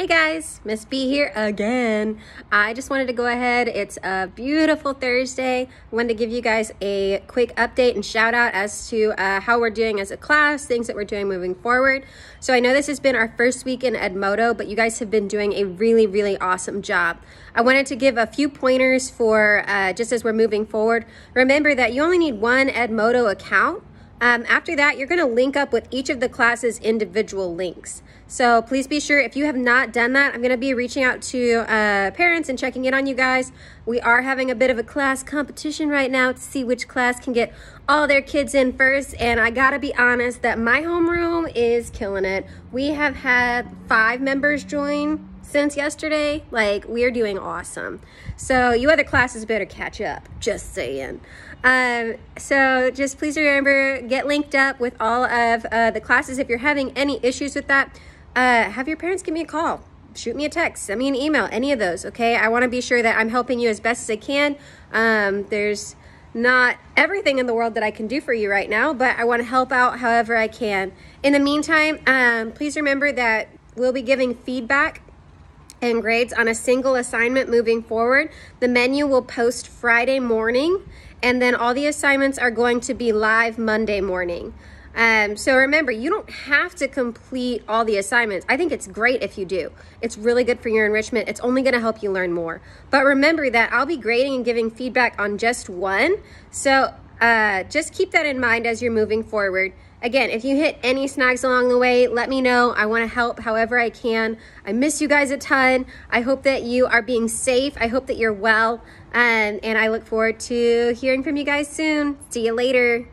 Hey guys, Miss B here again. I just wanted to go ahead. It's a beautiful Thursday. I wanted to give you guys a quick update and shout out as to uh, how we're doing as a class, things that we're doing moving forward. So I know this has been our first week in Edmodo, but you guys have been doing a really, really awesome job. I wanted to give a few pointers for uh, just as we're moving forward. Remember that you only need one Edmodo account um, after that, you're going to link up with each of the classes' individual links. So please be sure if you have not done that, I'm going to be reaching out to uh, parents and checking in on you guys. We are having a bit of a class competition right now to see which class can get all their kids in first. And I got to be honest that my homeroom is killing it. We have had five members join since yesterday. Like, we're doing awesome. So, you other classes better catch up. Just saying. Um, so, just please remember get linked up with all of uh, the classes. If you're having any issues with that, uh, have your parents give me a call. Shoot me a text, send me an email, any of those, okay? I want to be sure that I'm helping you as best as I can. Um, there's not everything in the world that I can do for you right now, but I want to help out however I can. In the meantime, um, please remember that we'll be giving feedback and grades on a single assignment moving forward. The menu will post Friday morning, and then all the assignments are going to be live Monday morning. Um, so remember, you don't have to complete all the assignments. I think it's great if you do. It's really good for your enrichment. It's only going to help you learn more. But remember that I'll be grading and giving feedback on just one. So uh, just keep that in mind as you're moving forward. Again, if you hit any snags along the way, let me know. I want to help however I can. I miss you guys a ton. I hope that you are being safe. I hope that you're well. Um, and I look forward to hearing from you guys soon. See you later.